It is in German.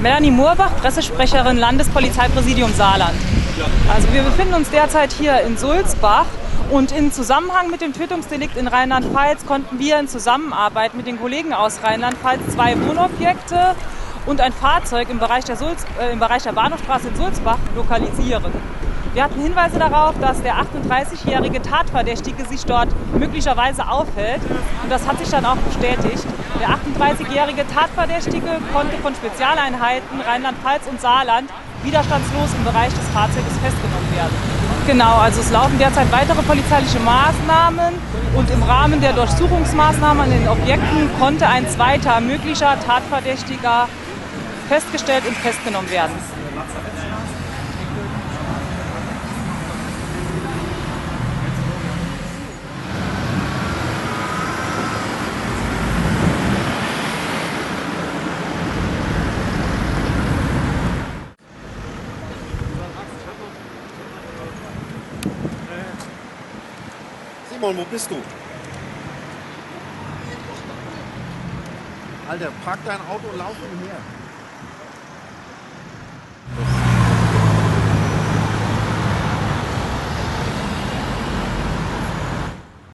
Melanie Moorbach, Pressesprecherin Landespolizeipräsidium Saarland. Also wir befinden uns derzeit hier in Sulzbach und in Zusammenhang mit dem Tötungsdelikt in Rheinland-Pfalz konnten wir in Zusammenarbeit mit den Kollegen aus Rheinland-Pfalz zwei Wohnobjekte und ein Fahrzeug im Bereich der, Sulz, äh, im Bereich der Bahnhofstraße in Sulzbach lokalisieren. Wir hatten Hinweise darauf, dass der 38-jährige Tatverdächtige sich dort möglicherweise aufhält. Und das hat sich dann auch bestätigt. Der 38-jährige Tatverdächtige konnte von Spezialeinheiten Rheinland-Pfalz und Saarland widerstandslos im Bereich des Fahrzeuges festgenommen werden. Genau, also es laufen derzeit weitere polizeiliche Maßnahmen und im Rahmen der Durchsuchungsmaßnahmen an den Objekten konnte ein zweiter möglicher Tatverdächtiger festgestellt und festgenommen werden. Simon, wo bist du? Alter, park dein Auto und lauf hierher.